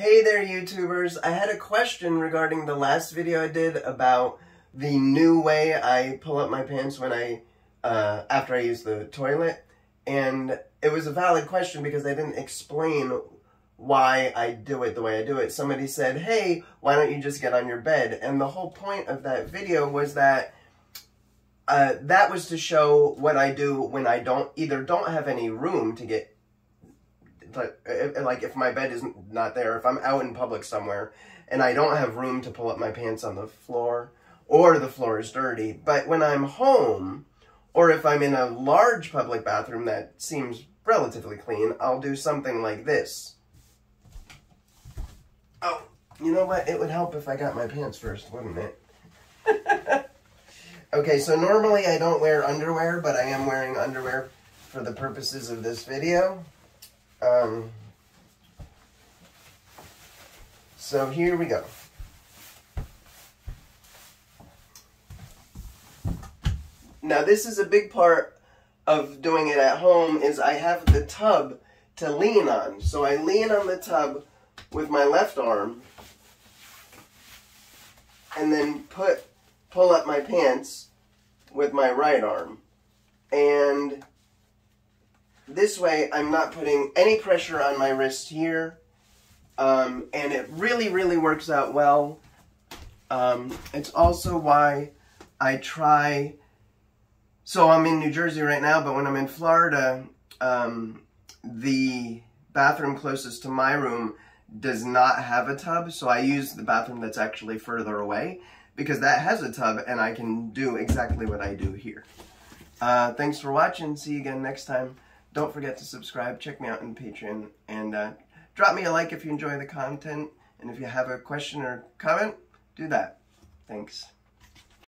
Hey there, YouTubers. I had a question regarding the last video I did about the new way I pull up my pants when I, uh, after I use the toilet. And it was a valid question because I didn't explain why I do it the way I do it. Somebody said, hey, why don't you just get on your bed? And the whole point of that video was that uh, that was to show what I do when I don't either don't have any room to get like like if my bed is not there, if I'm out in public somewhere and I don't have room to pull up my pants on the floor or the floor is dirty, but when I'm home or if I'm in a large public bathroom that seems relatively clean, I'll do something like this. Oh, you know what? It would help if I got my pants first, wouldn't it? okay, so normally I don't wear underwear, but I am wearing underwear for the purposes of this video. Um, so here we go. Now this is a big part of doing it at home is I have the tub to lean on. So I lean on the tub with my left arm and then put pull up my pants with my right arm. And this way, I'm not putting any pressure on my wrist here. Um, and it really, really works out well. Um, it's also why I try... So I'm in New Jersey right now, but when I'm in Florida, um, the bathroom closest to my room does not have a tub, so I use the bathroom that's actually further away because that has a tub and I can do exactly what I do here. Uh, thanks for watching. See you again next time. Don't forget to subscribe, check me out on Patreon, and uh, drop me a like if you enjoy the content. And if you have a question or comment, do that. Thanks.